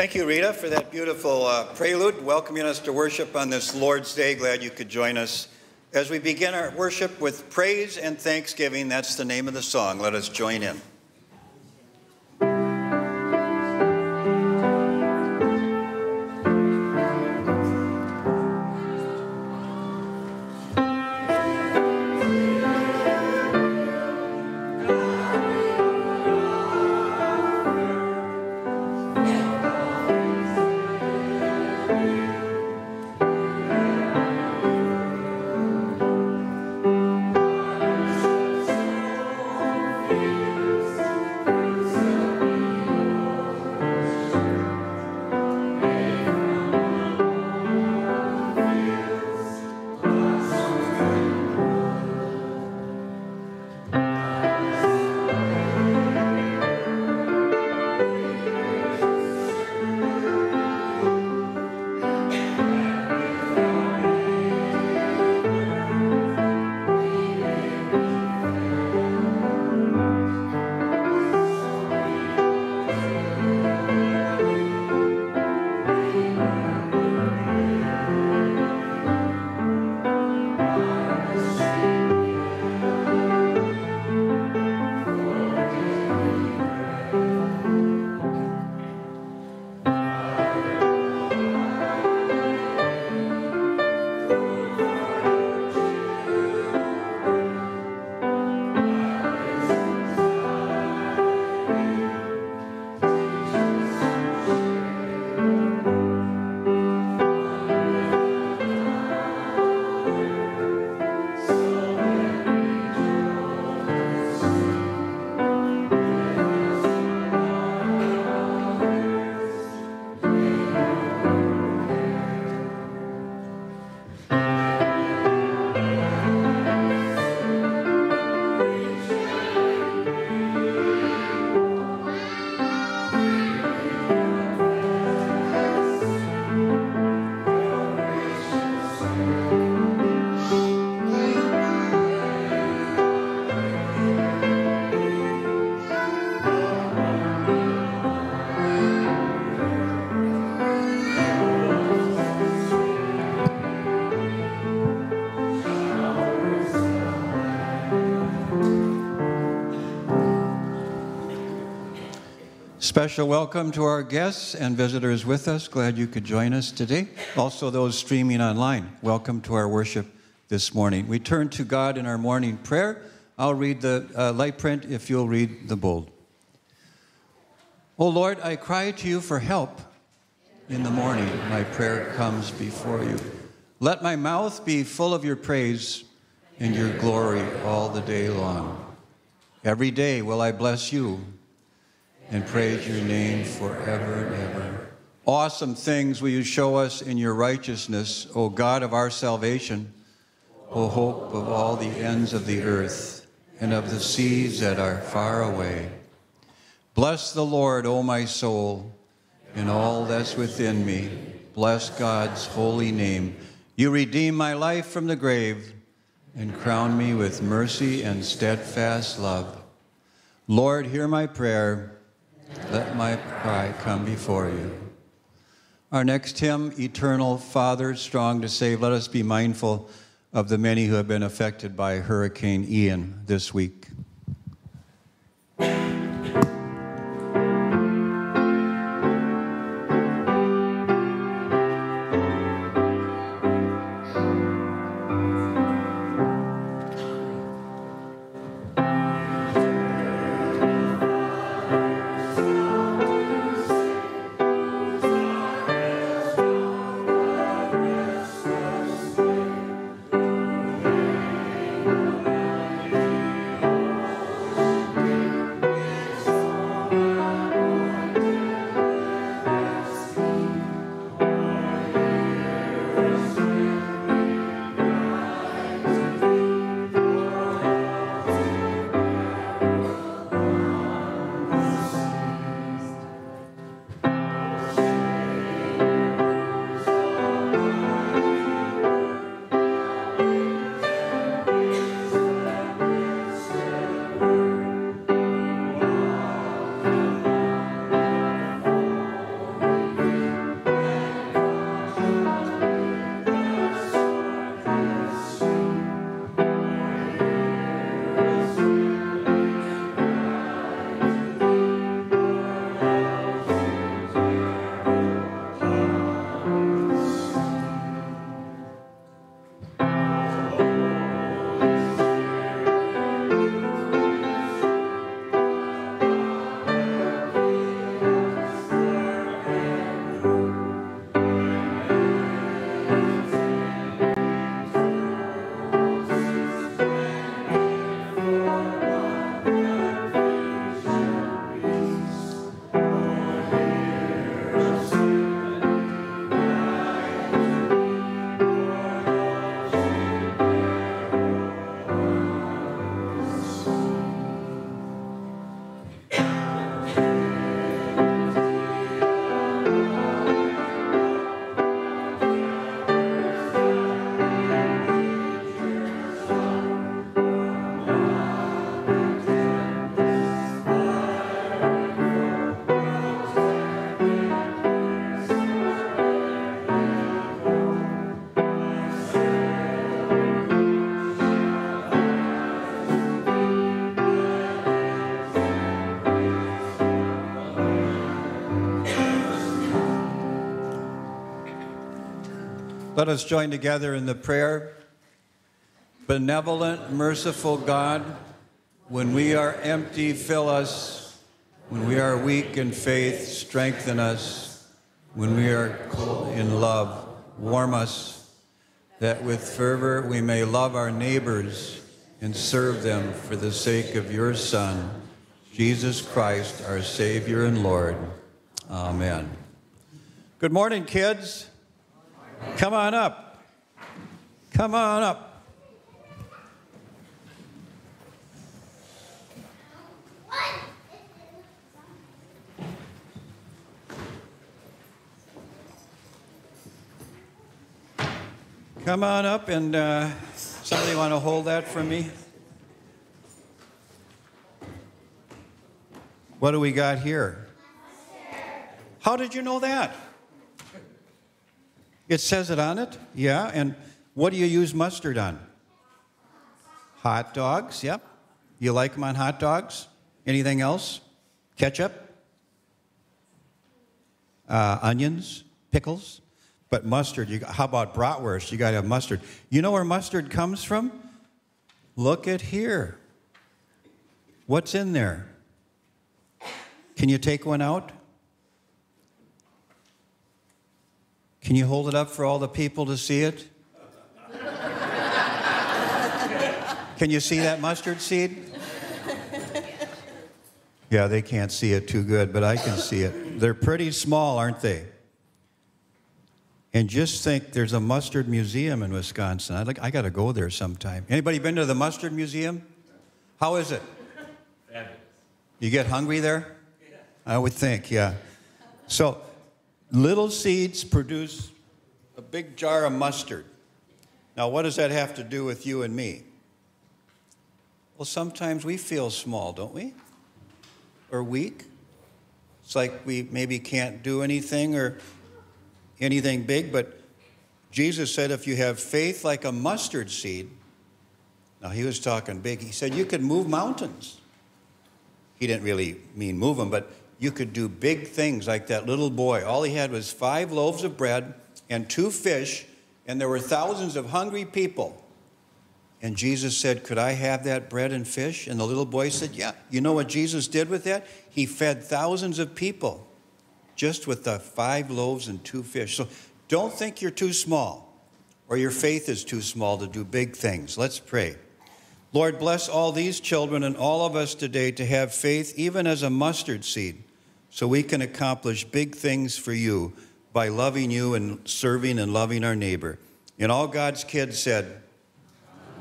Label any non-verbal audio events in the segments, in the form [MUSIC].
Rita, for that beautiful uh, prelude, welcoming us to worship on this Lord's Day. Glad you could join us. As we begin our worship with praise and thanksgiving, that's the name of the song. Let us join in. Special welcome to our guests and visitors with us. Glad you could join us today. Also, those streaming online, welcome to our worship this morning. We turn to God in our morning prayer. I'll read the uh, light print if you'll read the bold. O Lord, I cry to you for help. In the morning, my prayer comes before you. Let my mouth be full of your praise and your glory all the day long. Every day will I bless you and praise your name forever and ever. Awesome things will you show us in your righteousness, O God of our salvation, O hope of all the ends of the earth and of the seas that are far away. Bless the Lord, O my soul, and all that's within me. Bless God's holy name. You redeem my life from the grave and crown me with mercy and steadfast love. Lord, hear my prayer let my cry come before you. Our next hymn, Eternal Father, Strong to Save. Let us be mindful of the many who have been affected by Hurricane Ian this week. Let us join together in the prayer. Benevolent, merciful God, when we are empty, fill us. When we are weak in faith, strengthen us. When we are cold in love, warm us, that with fervor we may love our neighbors and serve them for the sake of your Son, Jesus Christ, our Savior and Lord. Amen. Good morning, kids. Come on up. Come on up. Come on up and uh, somebody want to hold that for me? What do we got here? How did you know that? It says it on it, yeah. And what do you use mustard on? Hot dogs, yep. You like them on hot dogs? Anything else? Ketchup? uh, onions, pickles, but mustard. You, how about bratwurst? You got to have mustard. You know where mustard comes from? Look at here. What's in there? Can you take one out? Can you hold it up for all the people to see it? Can you see that mustard seed? Yeah, they can't see it too good, but I can see it. They're pretty small, aren't they? And just think there's a mustard museum in Wisconsin. I'd like, I got to go there sometime. Anybody been to the mustard museum? How is it? Fabulous. You get hungry there? Yeah. I would think, yeah. So, little seeds produce a big jar of mustard. Now, what does that have to do with you and me? Well, sometimes we feel small, don't we? Or weak. It's like we maybe can't do anything or anything big, but Jesus said if you have faith like a mustard seed, now he was talking big, he said you could move mountains. He didn't really mean move them, but you could do big things like that little boy. All he had was five loaves of bread and two fish, and there were thousands of hungry people. And Jesus said, Could I have that bread and fish? And the little boy said, Yeah. You know what Jesus did with that? He fed thousands of people just with the five loaves and two fish. So don't think you're too small or your faith is too small to do big things. Let's pray. Lord, bless all these children and all of us today to have faith, even as a mustard seed, so we can accomplish big things for you by loving you and serving and loving our neighbor. And all God's kids said,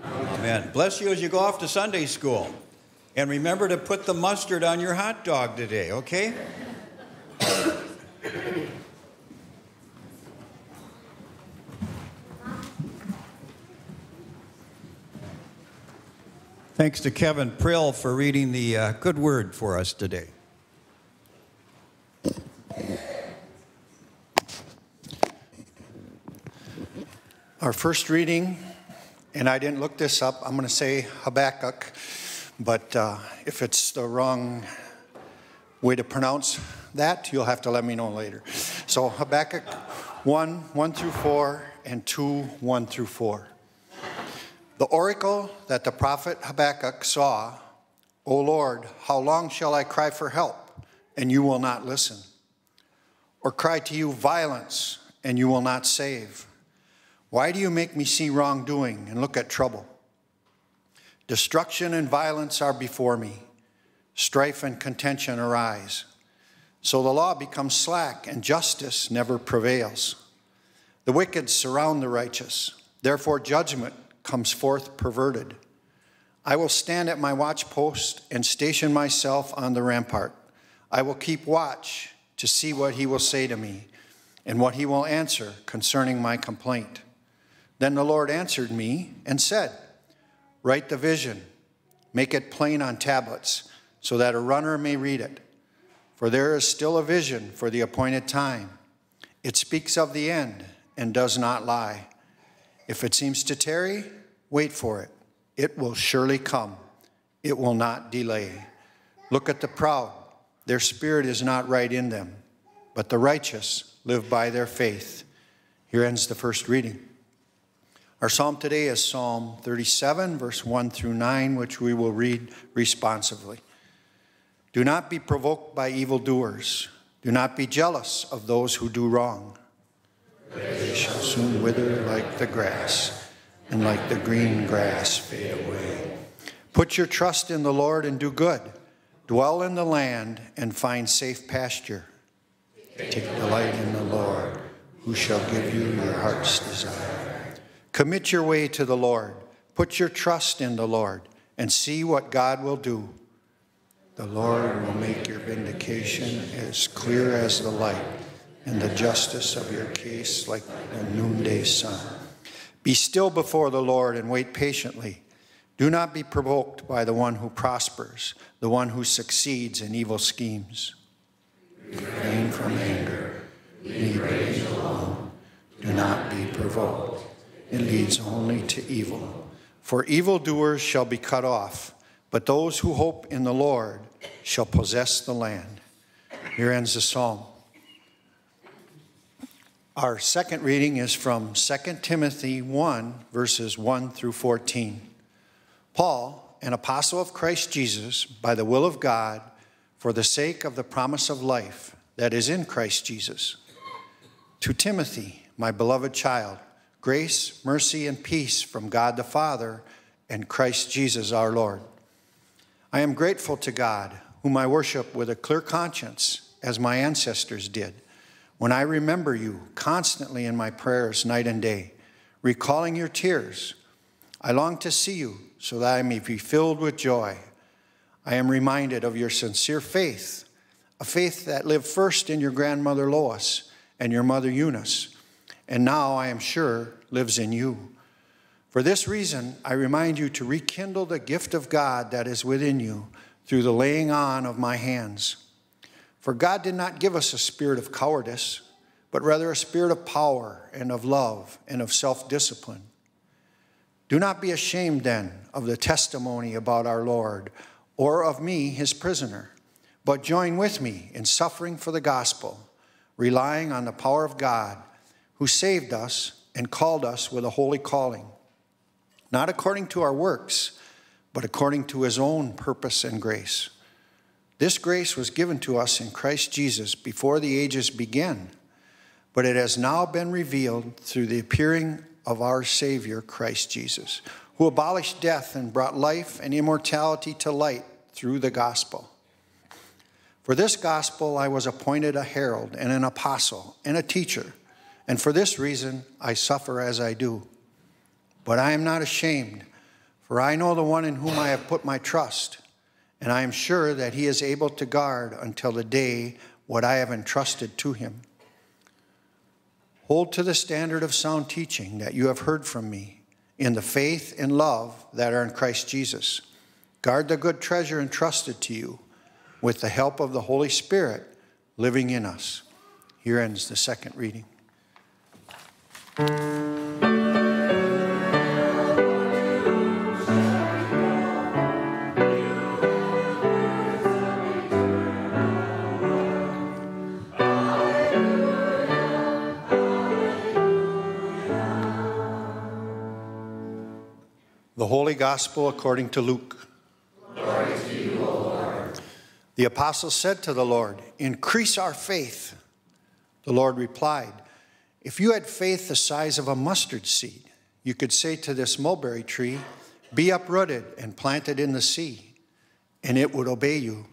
Amen. Amen. Bless you as you go off to Sunday school. And remember to put the mustard on your hot dog today, okay? Thanks to Kevin Prill for reading the uh, good word for us today. Our first reading, and I didn't look this up, I'm going to say Habakkuk, but uh, if it's the wrong way to pronounce that, you'll have to let me know later. So Habakkuk 1 1 through 4, and 2 1 through 4. The oracle that the prophet Habakkuk saw, O Lord, how long shall I cry for help, and you will not listen? Or cry to you violence, and you will not save? Why do you make me see wrongdoing and look at trouble? Destruction and violence are before me, strife and contention arise. So the law becomes slack, and justice never prevails. The wicked surround the righteous, therefore, judgment comes forth perverted. I will stand at my watchpost and station myself on the rampart. I will keep watch to see what he will say to me and what he will answer concerning my complaint. Then the Lord answered me and said, Write the vision, make it plain on tablets, so that a runner may read it. For there is still a vision for the appointed time. It speaks of the end and does not lie. If it seems to tarry, wait for it. It will surely come. It will not delay. Look at the proud. Their spirit is not right in them, but the righteous live by their faith. Here ends the first reading. Our psalm today is Psalm 37, verse 1 through 9, which we will read responsively. Do not be provoked by evildoers. Do not be jealous of those who do wrong. They shall soon wither like the grass, and like the green grass fade away. Put your trust in the Lord and do good. Dwell in the land and find safe pasture. Take delight in the Lord, who shall give you your heart's desire. Commit your way to the Lord. Put your trust in the Lord and see what God will do. The Lord will make your vindication as clear as the light and the justice of your case like the noonday sun. Be still before the Lord and wait patiently. Do not be provoked by the one who prospers, the one who succeeds in evil schemes. Refrain from anger. Leave rage alone. Do not be provoked. It leads only to evil. For evildoers shall be cut off, but those who hope in the Lord shall possess the land. Here ends the psalm. Our second reading is from 2 Timothy 1, verses 1 through 14. Paul, an apostle of Christ Jesus, by the will of God, for the sake of the promise of life that is in Christ Jesus. To Timothy, my beloved child, grace, mercy, and peace from God the Father and Christ Jesus our Lord. I am grateful to God, whom I worship with a clear conscience, as my ancestors did when I remember you constantly in my prayers night and day, recalling your tears, I long to see you so that I may be filled with joy. I am reminded of your sincere faith, a faith that lived first in your grandmother Lois and your mother Eunice, and now I am sure lives in you. For this reason, I remind you to rekindle the gift of God that is within you through the laying on of my hands. For God did not give us a spirit of cowardice, but rather a spirit of power and of love and of self discipline. Do not be ashamed then of the testimony about our Lord or of me, his prisoner, but join with me in suffering for the gospel, relying on the power of God who saved us and called us with a holy calling, not according to our works, but according to his own purpose and grace. This grace was given to us in Christ Jesus before the ages began, but it has now been revealed through the appearing of our Savior, Christ Jesus, who abolished death and brought life and immortality to light through the gospel. For this gospel I was appointed a herald and an apostle and a teacher, and for this reason I suffer as I do. But I am not ashamed, for I know the one in whom I have put my trust and I am sure that he is able to guard until the day what I have entrusted to him. Hold to the standard of sound teaching that you have heard from me in the faith and love that are in Christ Jesus. Guard the good treasure entrusted to you with the help of the Holy Spirit living in us. Here ends the second reading. Holy Gospel according to Luke. To you. The apostles said to the Lord, Increase our faith. The Lord replied, If you had faith the size of a mustard seed, you could say to this mulberry tree, Be uprooted and planted in the sea, and it would obey you.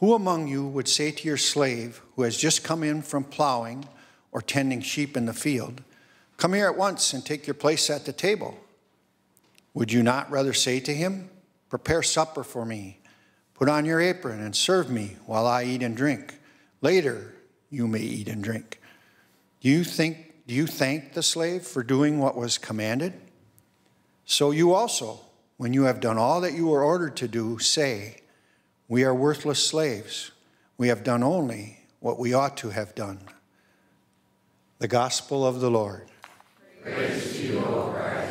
Who among you would say to your slave who has just come in from plowing or tending sheep in the field, Come here at once and take your place at the table? Would you not rather say to him, Prepare supper for me, put on your apron, and serve me while I eat and drink? Later you may eat and drink. Do you think do you thank the slave for doing what was commanded? So you also, when you have done all that you were ordered to do, say, We are worthless slaves. We have done only what we ought to have done. The Gospel of the Lord. Praise to you, O Christ.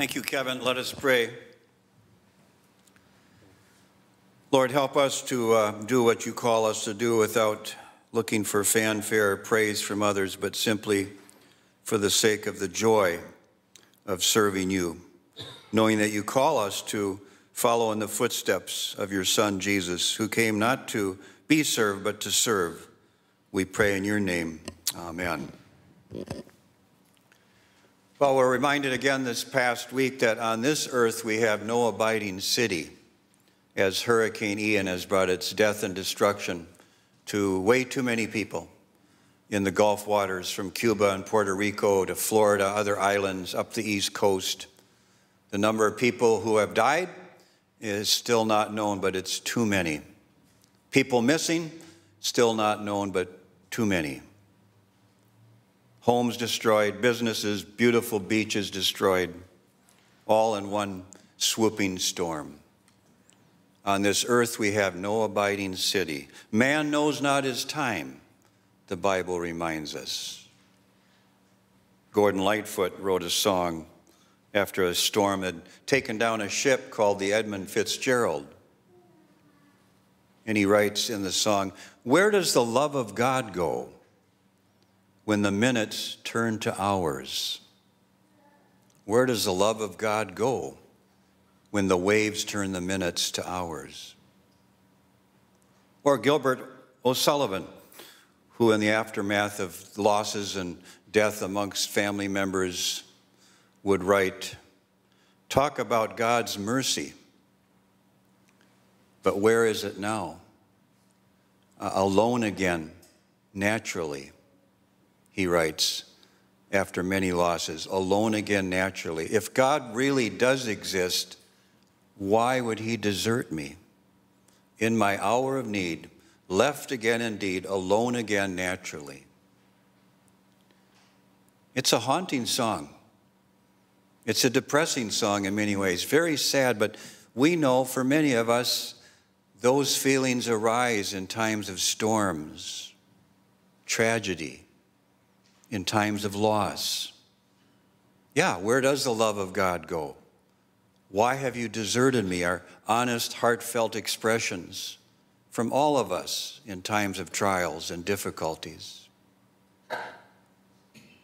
Thank you, Kevin. Let us pray. Lord, help us to uh, do what you call us to do without looking for fanfare or praise from others, but simply for the sake of the joy of serving you, knowing that you call us to follow in the footsteps of your Son, Jesus, who came not to be served, but to serve. We pray in your name. Amen. Well, we're reminded again this past week that on this earth we have no abiding city, as Hurricane Ian has brought its death and destruction to way too many people in the Gulf waters from Cuba and Puerto Rico to Florida, other islands up the East Coast. The number of people who have died is still not known, but it's too many. People missing, still not known, but too many homes destroyed, businesses, beautiful beaches destroyed, all in one swooping storm. On this earth we have no abiding city. Man knows not his time, the Bible reminds us. Gordon Lightfoot wrote a song, after a storm had taken down a ship called the Edmund Fitzgerald. And he writes in the song, Where does the love of God go when the minutes turn to hours? Where does the love of God go when the waves turn the minutes to hours? Or Gilbert O'Sullivan, who, in the aftermath of losses and death amongst family members, would write, Talk about God's mercy, but where is it now? Uh, alone again, naturally, he writes, after many losses, alone again naturally. If God really does exist, why would he desert me? In my hour of need, left again indeed, alone again naturally. It's a haunting song. It's a depressing song in many ways, very sad, but we know for many of us, those feelings arise in times of storms, tragedy, in times of loss. Yeah, where does the love of God go? Why have you deserted me? Are honest, heartfelt expressions from all of us in times of trials and difficulties.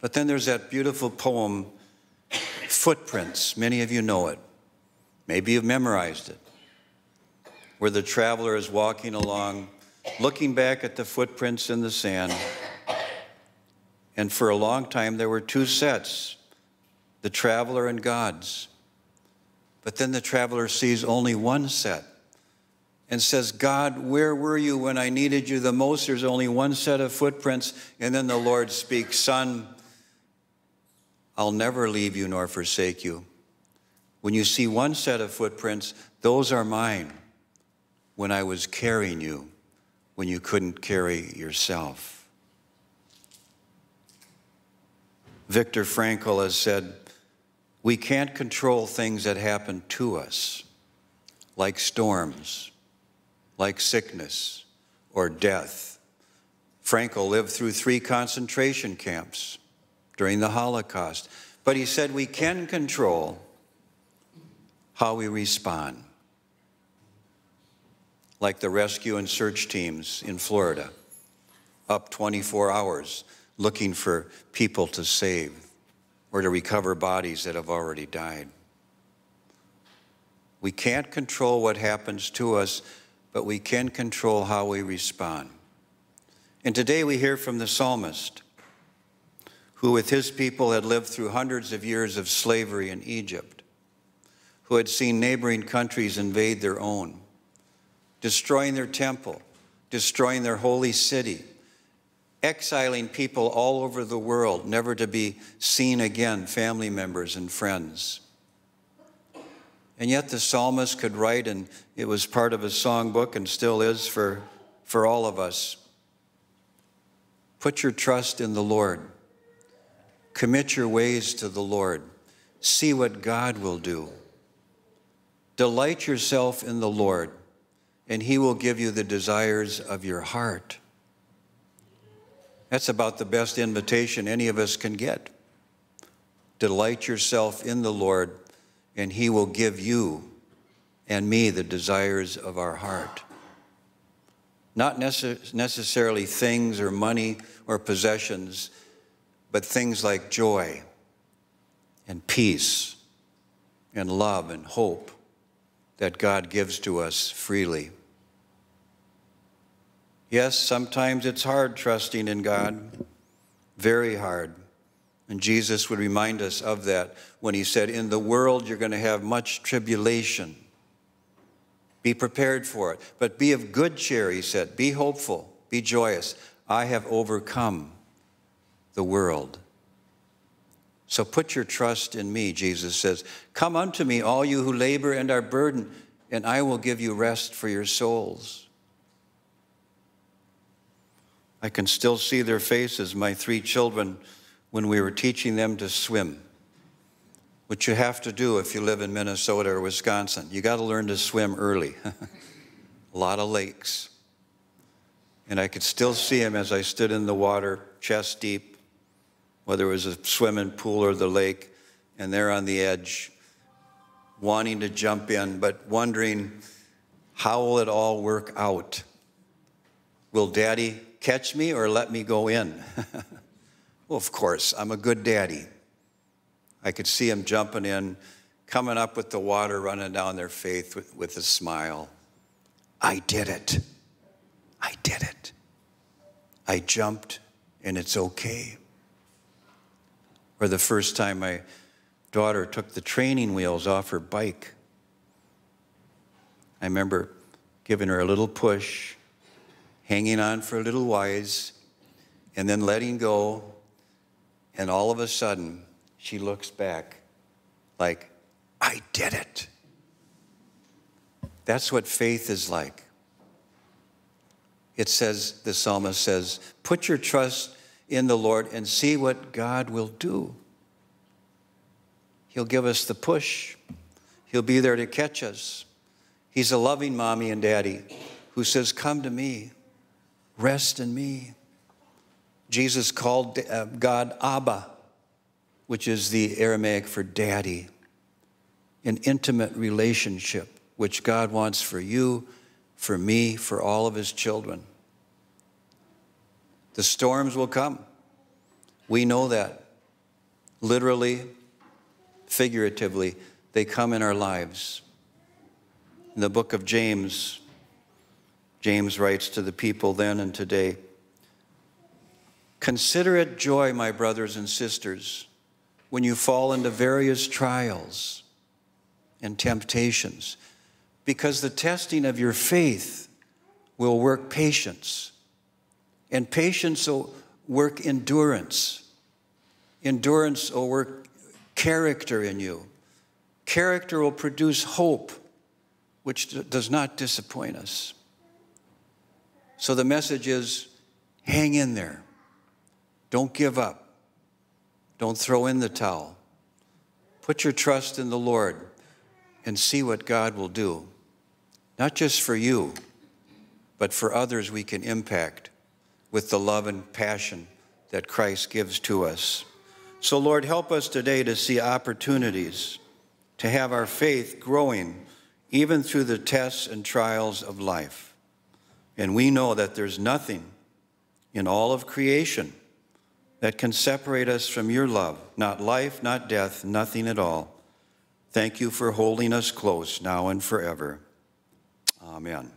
But then there's that beautiful poem, Footprints. Many of you know it. Maybe you've memorized it. Where the traveler is walking along, looking back at the footprints in the sand. And for a long time, there were two sets the traveler and God's. But then the traveler sees only one set and says, God, where were you when I needed you the most? There's only one set of footprints. And then the Lord speaks, Son, I'll never leave you nor forsake you. When you see one set of footprints, those are mine when I was carrying you, when you couldn't carry yourself. Viktor Frankl has said, We can't control things that happen to us, like storms, like sickness or death. Frankl lived through three concentration camps during the Holocaust. But he said we can control how we respond. Like the rescue and search teams in Florida, up 24 hours looking for people to save or to recover bodies that have already died. We can't control what happens to us, but we can control how we respond. And today we hear from the psalmist who with his people had lived through hundreds of years of slavery in Egypt, who had seen neighboring countries invade their own, destroying their temple, destroying their holy city, exiling people all over the world, never to be seen again, family members and friends. And yet the psalmist could write, and it was part of his songbook and still is for, for all of us. Put your trust in the Lord Commit your ways to the Lord. See what God will do. Delight yourself in the Lord, and He will give you the desires of your heart. That's about the best invitation any of us can get. Delight yourself in the Lord, and He will give you and me the desires of our heart. Not necess- necessarily things or money or possessions but things like joy and peace and love and hope that God gives to us freely. Yes, sometimes it's hard trusting in God, very hard. And Jesus would remind us of that when he said, In the world you're going to have much tribulation. Be prepared for it. But be of good cheer, he said. Be hopeful, be joyous. I have overcome the world. So put your trust in me, Jesus says. Come unto me, all you who labor and are burdened, and I will give you rest for your souls. I can still see their faces, my three children, when we were teaching them to swim, which you have to do if you live in Minnesota or Wisconsin. You got to learn to swim early. [LAUGHS] A lot of lakes. And I could still see them as I stood in the water, chest deep, whether it was a swimming pool or the lake, and they're on the edge, wanting to jump in, but wondering how will it all work out? Will daddy catch me or let me go in? [LAUGHS] well, of course, I'm a good daddy. I could see him jumping in, coming up with the water running down their face with, with a smile. I did it. I did it. I jumped and it's okay. Or the first time my daughter took the training wheels off her bike, I remember giving her a little push, hanging on for a little wise, and then letting go. And all of a sudden, she looks back like, I did it. That's what faith is like. It says, the psalmist says, put your trust in the Lord and see what God will do. He'll give us the push, He'll be there to catch us. He's a loving mommy and daddy who says, Come to me, rest in me. Jesus called uh, God Abba, which is the Aramaic for daddy, an intimate relationship which God wants for you, for me, for all of his children. The storms will come. We know that. Literally, figuratively, they come in our lives. In the book of James, James writes to the people then and today Consider it joy, my brothers and sisters, when you fall into various trials and temptations, because the testing of your faith will work patience, and patience will work endurance. Endurance will work character in you. Character will produce hope, which does not disappoint us. So the message is hang in there. Don't give up. Don't throw in the towel. Put your trust in the Lord and see what God will do. Not just for you, but for others we can impact with the love and passion that Christ gives to us. So, Lord, help us today to see opportunities to have our faith growing even through the tests and trials of life. And we know that there's nothing in all of creation that can separate us from your love, not life, not death, nothing at all. Thank you for holding us close now and forever. Amen.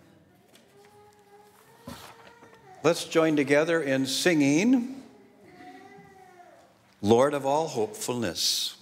Let's join together in singing Lord of all hopefulness.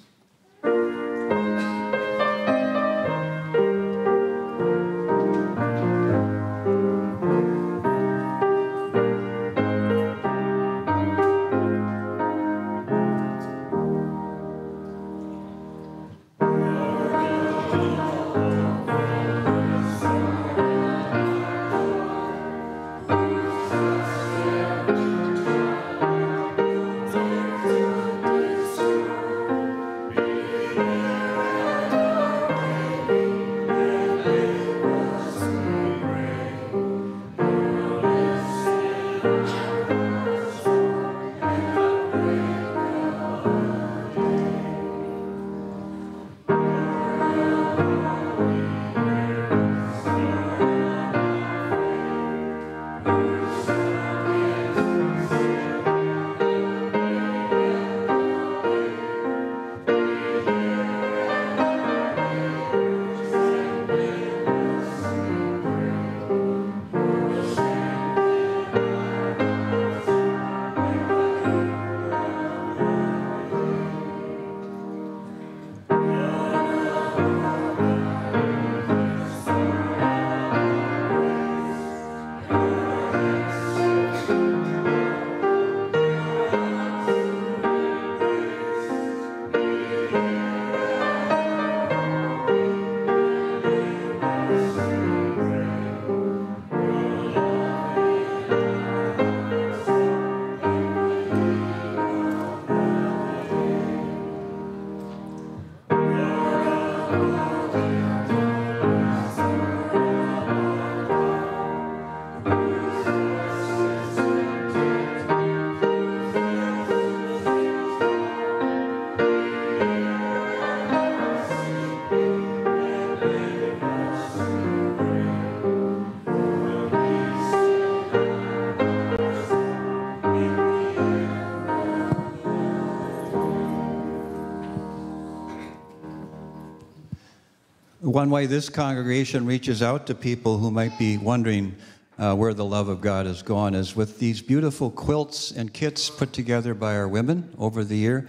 One way this congregation reaches out to people who might be wondering uh, where the love of God has gone is with these beautiful quilts and kits put together by our women over the year.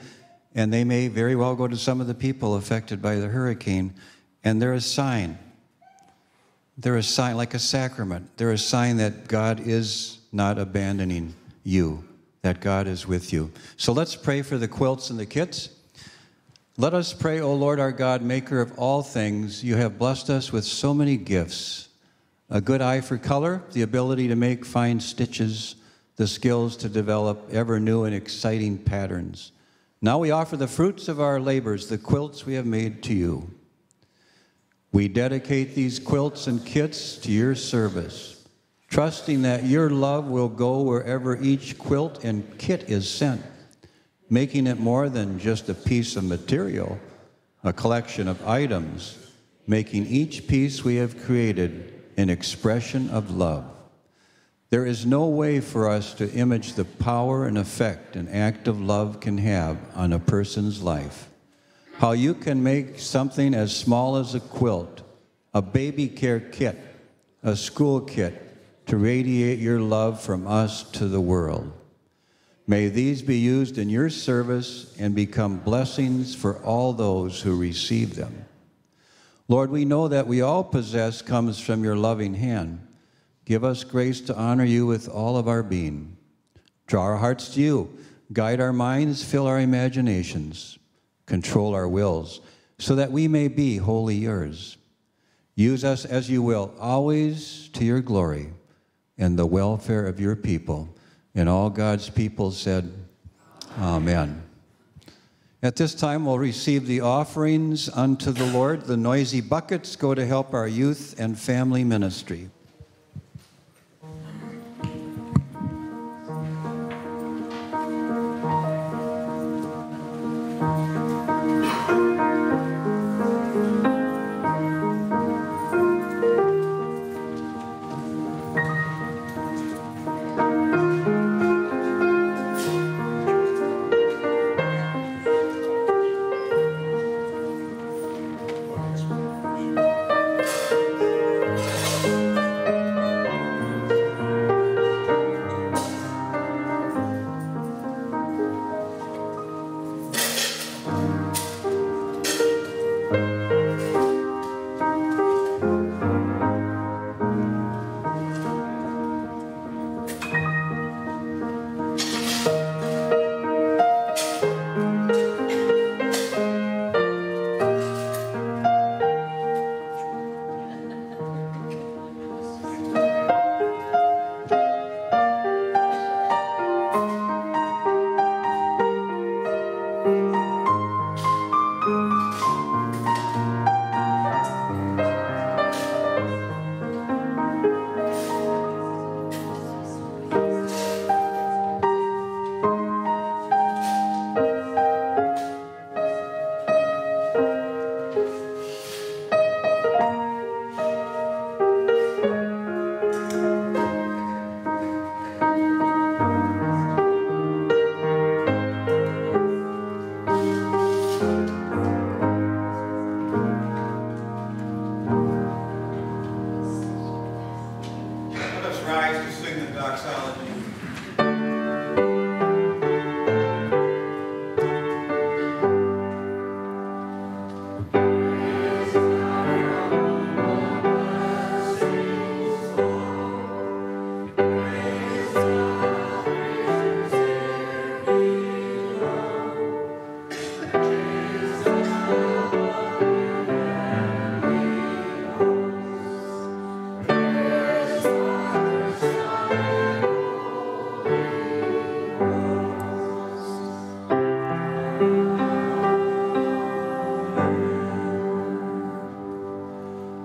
And they may very well go to some of the people affected by the hurricane. And they're a sign. They're a sign, like a sacrament. They're a sign that God is not abandoning you, that God is with you. So let's pray for the quilts and the kits. Let us pray, O Lord our God, maker of all things. You have blessed us with so many gifts a good eye for color, the ability to make fine stitches, the skills to develop ever new and exciting patterns. Now we offer the fruits of our labors, the quilts we have made to you. We dedicate these quilts and kits to your service, trusting that your love will go wherever each quilt and kit is sent making it more than just a piece of material, a collection of items, making each piece we have created an expression of love. There is no way for us to image the power and effect an act of love can have on a person's life. How you can make something as small as a quilt, a baby care kit, a school kit, to radiate your love from us to the world. May these be used in your service and become blessings for all those who receive them. Lord, we know that we all possess comes from your loving hand. Give us grace to honor you with all of our being. Draw our hearts to you, guide our minds, fill our imaginations, control our wills, so that we may be wholly yours. Use us as you will, always to your glory and the welfare of your people. And all God's people said, Amen. At this time, we'll receive the offerings unto the Lord. The noisy buckets go to help our youth and family ministry.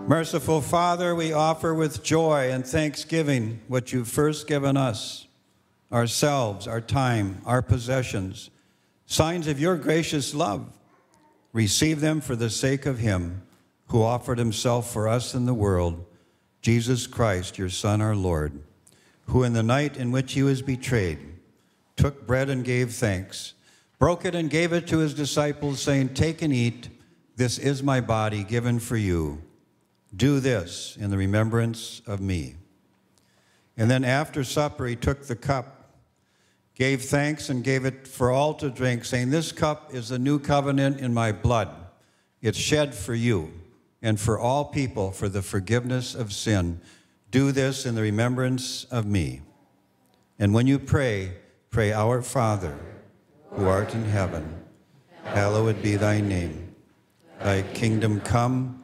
Merciful Father, we offer with joy and thanksgiving what you've first given us ourselves, our time, our possessions, signs of your gracious love. Receive them for the sake of him who offered himself for us in the world, Jesus Christ, your Son, our Lord, who in the night in which he was betrayed took bread and gave thanks, broke it and gave it to his disciples, saying, Take and eat. This is my body given for you. Do this in the remembrance of me. And then after supper, he took the cup, gave thanks, and gave it for all to drink, saying, This cup is the new covenant in my blood. It's shed for you and for all people for the forgiveness of sin. Do this in the remembrance of me. And when you pray, pray, Our Father, who art in heaven, hallowed be thy name. Thy kingdom come,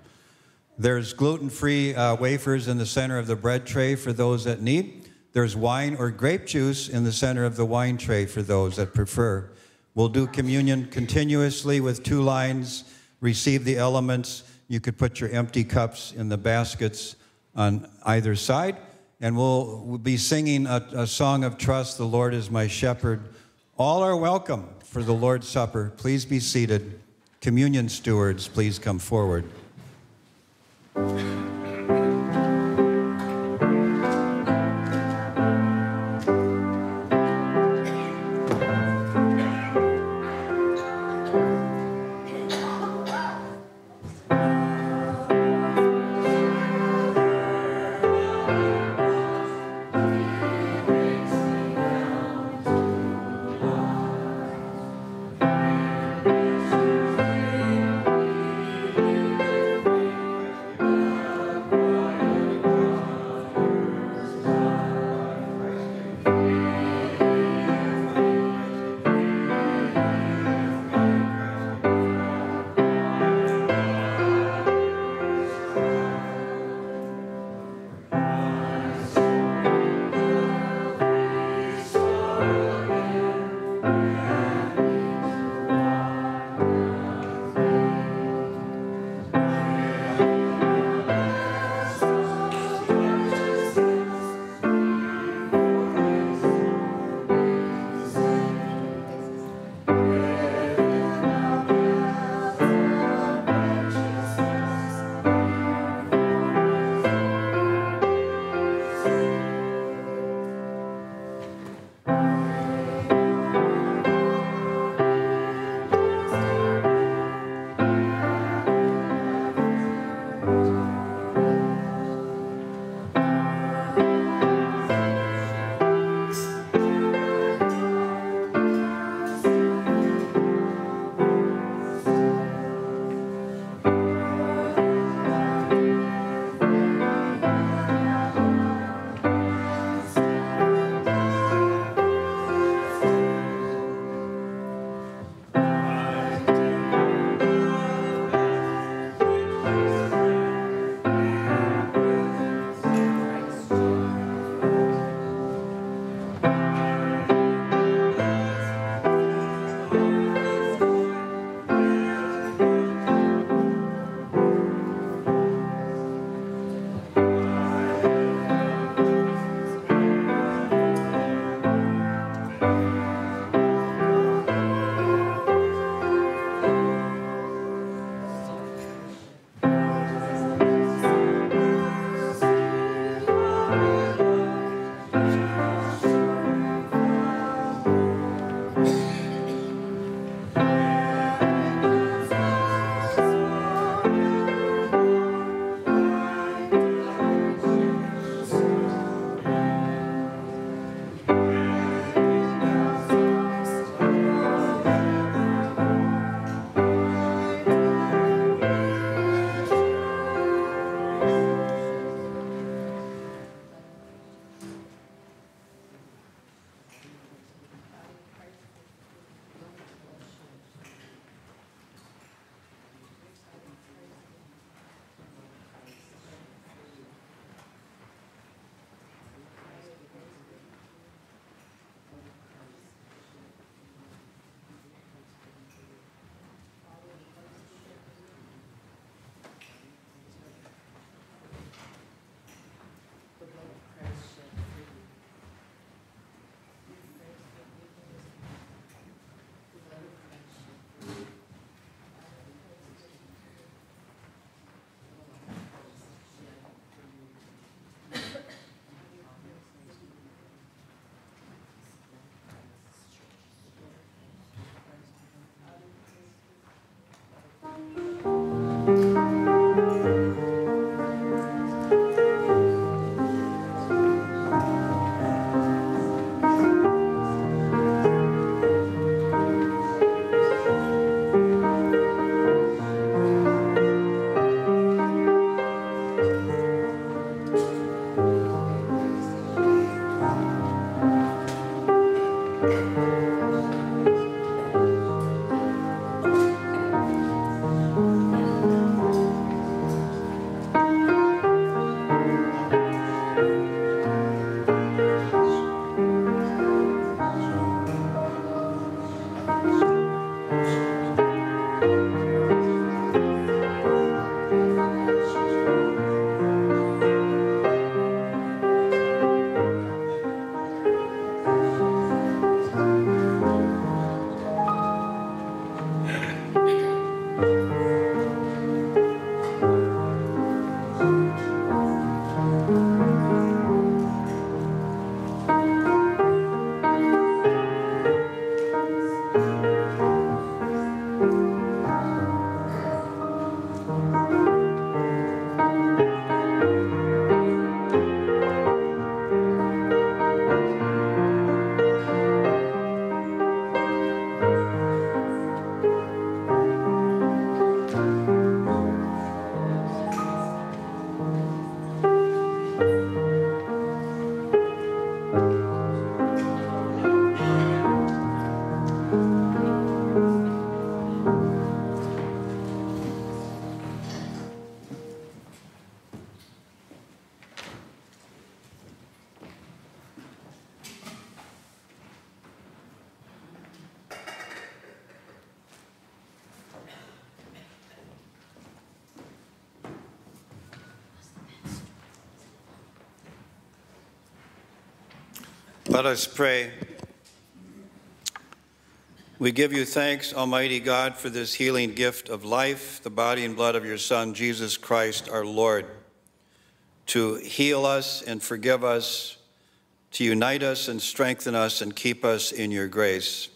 There's gluten free uh, wafers in the center of the bread tray for those that need. There's wine or grape juice in the center of the wine tray for those that prefer. We'll do communion continuously with two lines. Receive the elements. You could put your empty cups in the baskets on either side. And we'll, we'll be singing a, a song of trust The Lord is my shepherd. All are welcome for the Lord's Supper. Please be seated. Communion stewards, please come forward. si Let us pray. We give you thanks, Almighty God, for this healing gift of life, the body and blood of your Son, Jesus Christ, our Lord, to heal us and forgive us, to unite us and strengthen us and keep us in your grace.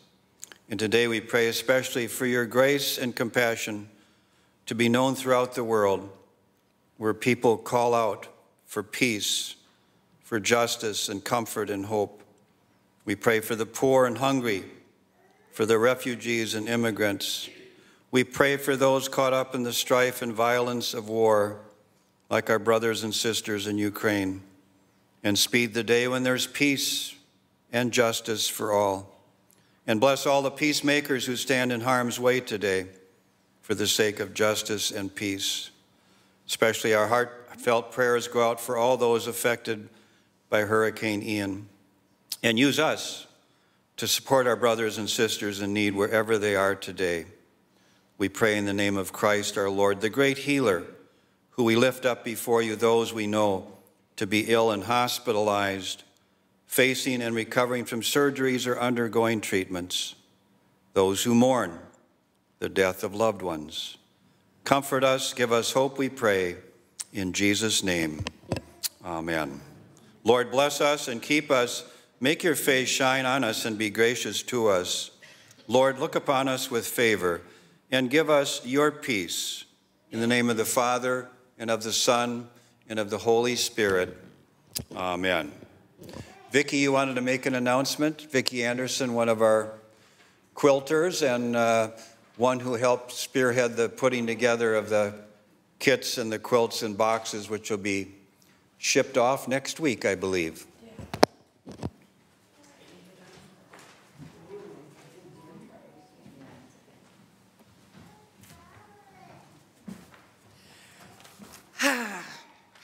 And today we pray especially for your grace and compassion to be known throughout the world, where people call out for peace, for justice and comfort and hope. We pray for the poor and hungry, for the refugees and immigrants. We pray for those caught up in the strife and violence of war, like our brothers and sisters in Ukraine, and speed the day when there's peace and justice for all. And bless all the peacemakers who stand in harm's way today for the sake of justice and peace. Especially our heartfelt prayers go out for all those affected by Hurricane Ian and use us to support our brothers and sisters in need wherever they are today. We pray in the name of Christ our Lord, the great healer, who we lift up before you those we know to be ill and hospitalized, facing and recovering from surgeries or undergoing treatments, those who mourn the death of loved ones. Comfort us, give us hope, we pray. In Jesus' name, amen. Lord, bless us and keep us Make your face shine on us and be gracious to us. Lord, look upon us with favor and give us your peace. In the name of the Father, and of the Son, and of the Holy Spirit. Amen. Vicki, you wanted to make an announcement? Vicki Anderson, one of our quilters and uh, one who helped spearhead the putting together of the kits and the quilts and boxes, which will be shipped off next week, I believe.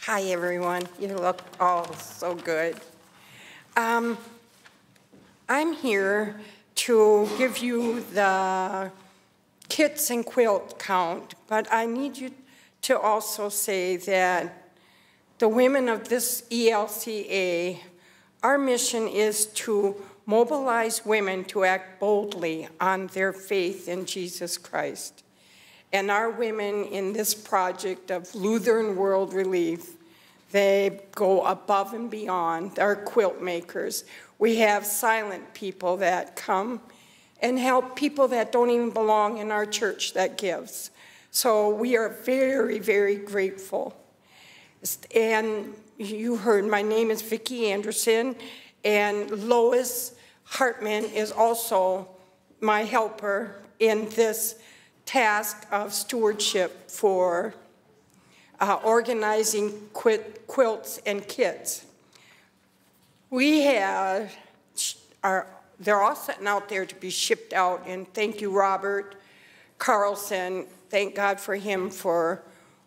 Hi, everyone. You look all so good. Um, I'm here to give you the kits and quilt count, but I need you to also say that the women of this ELCA, our mission is to mobilize women to act boldly on their faith in Jesus Christ. And our women in this project of Lutheran World Relief they go above and beyond. Our quilt makers. We have silent people that come and help people that don't even belong in our church that gives. So we are very, very grateful. And you heard my name is Vicki Anderson, and Lois Hartman is also my helper in this task of stewardship for uh, organizing quilts and kits. We have, are, they're all sitting out there to be shipped out, and thank you, Robert Carlson. Thank God for him for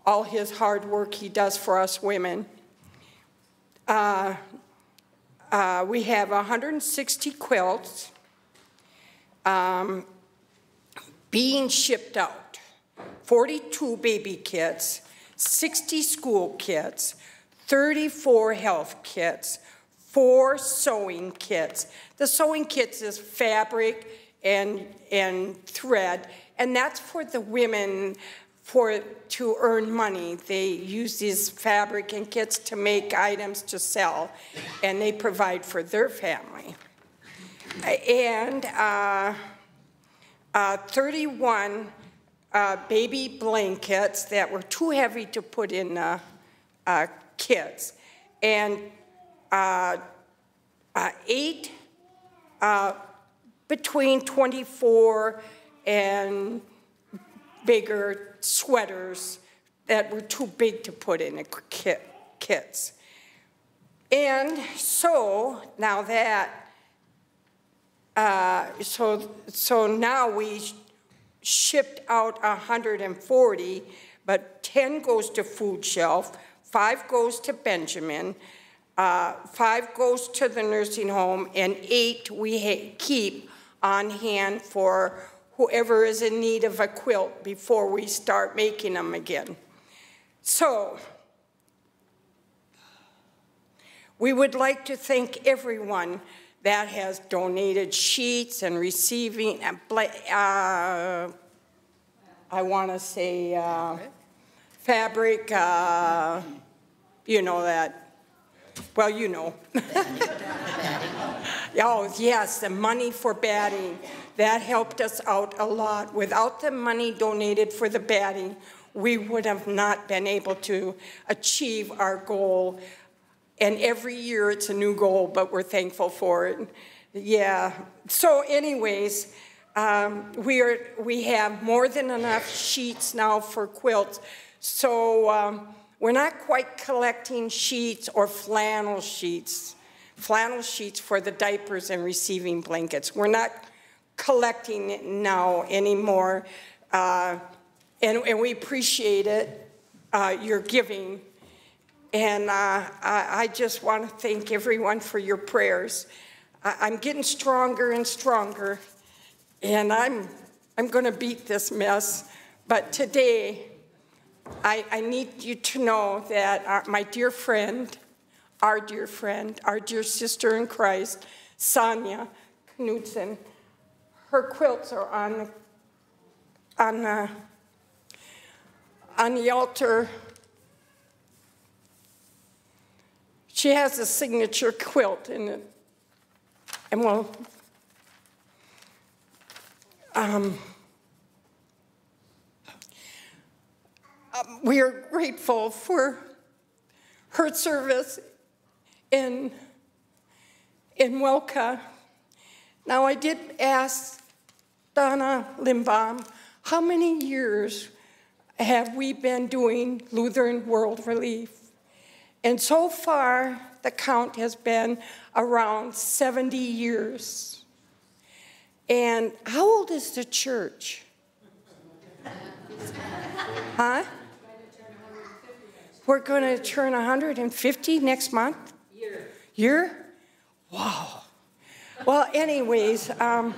all his hard work he does for us women. Uh, uh, we have 160 quilts um, being shipped out, 42 baby kits, 60 school kits, 34 health kits, four sewing kits. The sewing kits is fabric and, and thread, and that's for the women for to earn money. They use these fabric and kits to make items to sell, and they provide for their family. And uh, uh, 31 uh, baby blankets that were too heavy to put in uh, uh, kits, and uh, eight between 24 and bigger sweaters that were too big to put in a kit, kits. And so now that, uh, so, so now we shipped out 140, but 10 goes to food shelf, five goes to Benjamin, uh, five goes to the nursing home, and eight we keep on hand for whoever is in need of a quilt before we start making them again. So, we would like to thank everyone that has donated sheets and receiving, uh, uh I want to say uh, fabric, uh, you know that, well, you know. [LAUGHS] oh, yes, the money for batting. That helped us out a lot. Without the money donated for the batting, we would have not been able to achieve our goal. And every year it's a new goal, but we're thankful for it. Yeah. So, anyways, um, we, are, we have more than enough sheets now for quilts. So, um, we're not quite collecting sheets or flannel sheets, flannel sheets for the diapers and receiving blankets. We're not collecting it now anymore. Uh, and, and, we appreciate it, uh, your giving. And uh, I, I, just want to thank everyone for your prayers. I, I'm getting stronger and stronger, and I'm, I'm going to beat this mess. But today, I, I need you to know that our, my dear friend, our dear friend, our dear sister in Christ, Sonia Knudsen, her quilts are on, the, on, the, on the altar. She has a signature quilt in it. And well, um, um, we are grateful for her service in, in WELCA. Now, I did ask Donna Limbaum, how many years have we been doing Lutheran World Relief? And so far, the count has been around 70 years. And how old is the church? [LAUGHS] huh? We're going to turn 150 next month? Year. Year? Wow. Well, anyways, um,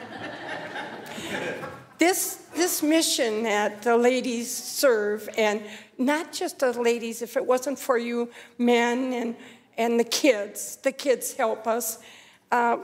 this, this mission that the ladies serve, and not just the ladies, if it wasn't for you men and, and the kids, the kids help us. Uh,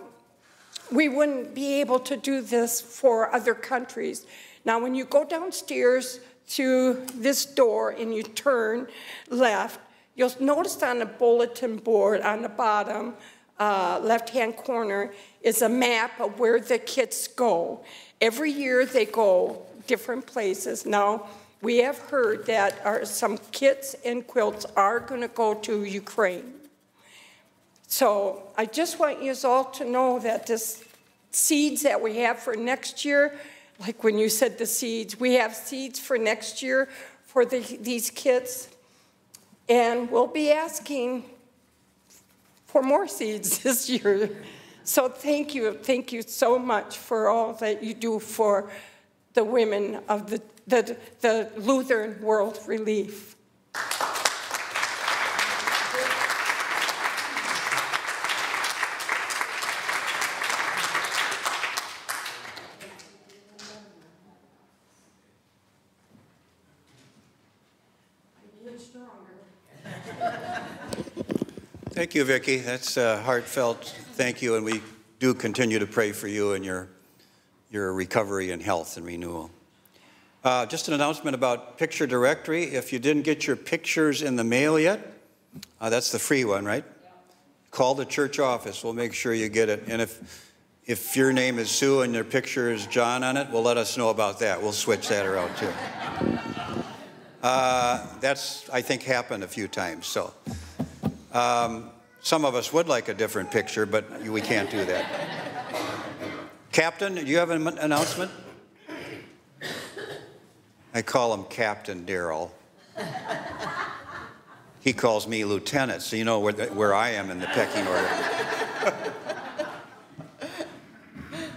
we wouldn't be able to do this for other countries. Now, when you go downstairs to this door and you turn left, you'll notice on the bulletin board on the bottom uh, left hand corner is a map of where the kids go. Every year they go different places. Now, we have heard that our, some kits and quilts are going to go to Ukraine. So I just want you all to know that this seeds that we have for next year, like when you said the seeds, we have seeds for next year for the, these kits, and we'll be asking for more seeds [LAUGHS] this year. So thank you, thank you so much for all that you do for the women of the, the, the Lutheran World Relief. Thank you, Vicki. That's a heartfelt thank you, and we do continue to pray for you and your, your recovery and health and renewal. Uh, just an announcement about Picture Directory. If you didn't get your pictures in the mail yet, uh, that's the free one, right? Call the church office. We'll make sure you get it. And if if your name is Sue and your picture is John on it, well, let us know about that. We'll switch that around too. Uh, that's, I think, happened a few times. So. Um, some of us would like a different picture, but we can't do that. Captain, do you have an announcement? I call him Captain Daryl. He calls me Lieutenant, so you know where, the, where I am in the pecking order.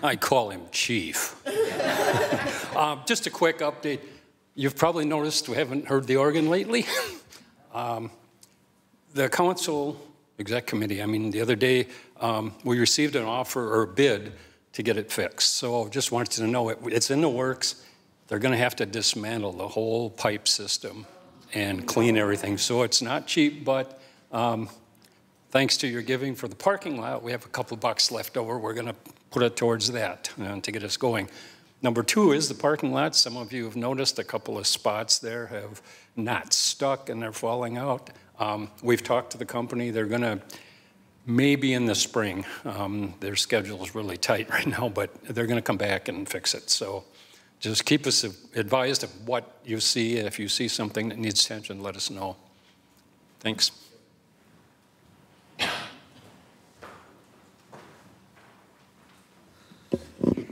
I call him Chief. [LAUGHS] uh, just a quick update. You've probably noticed we haven't heard the organ lately. [LAUGHS] um, the council exec committee, I mean, the other day um, we received an offer or a bid to get it fixed. So I just wanted to know it, it's in the works. They're going to have to dismantle the whole pipe system and clean everything. So it's not cheap, but um, thanks to your giving for the parking lot, we have a couple bucks left over. We're going to put it towards that uh, to get us going. Number two is the parking lot. Some of you have noticed a couple of spots there have not stuck and they're falling out. Um, we've talked to the company. They're going to maybe in the spring. Um, their schedule is really tight [LAUGHS] right now, but they're going to come back and fix it. So just keep us advised of what you see. If you see something that needs attention, let us know. Thanks.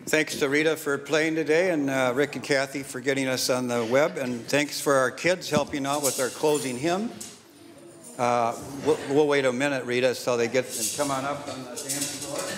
Thanks to Rita for playing today, and uh, Rick and Kathy for getting us on the web, and thanks for our kids helping out with our closing hymn. Uh, we'll, we'll, wait a minute, Rita, so they get and come on up on the dance floor.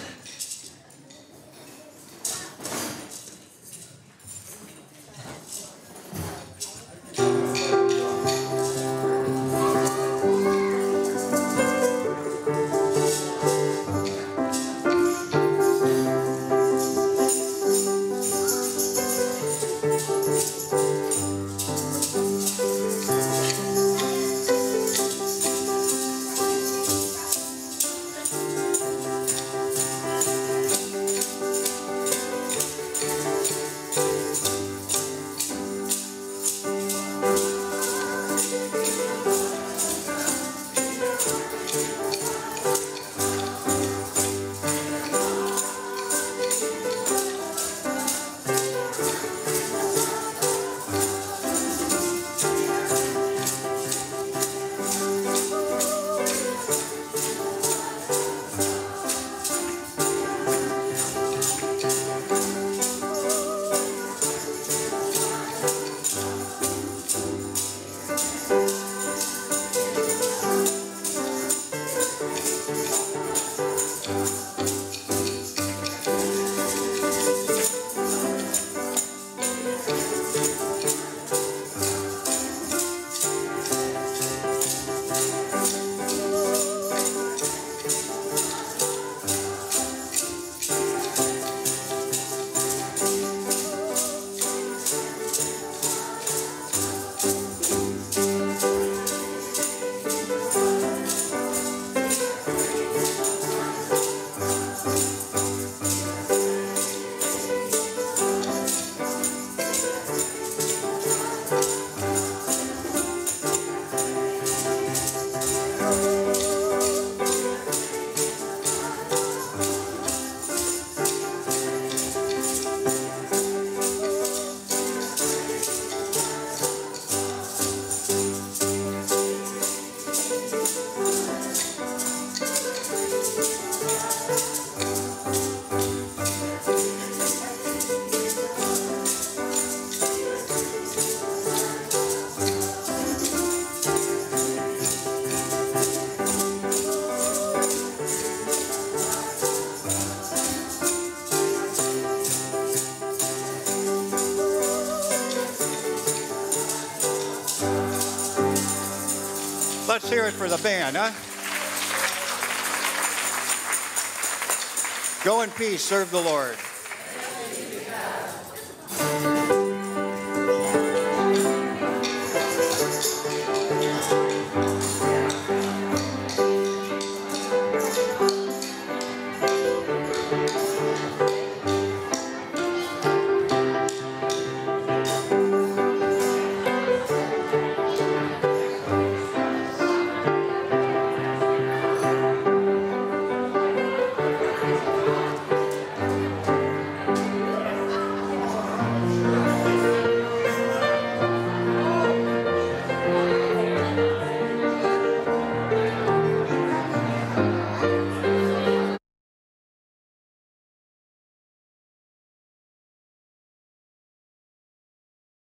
For the band, huh? Go in peace, serve the Lord.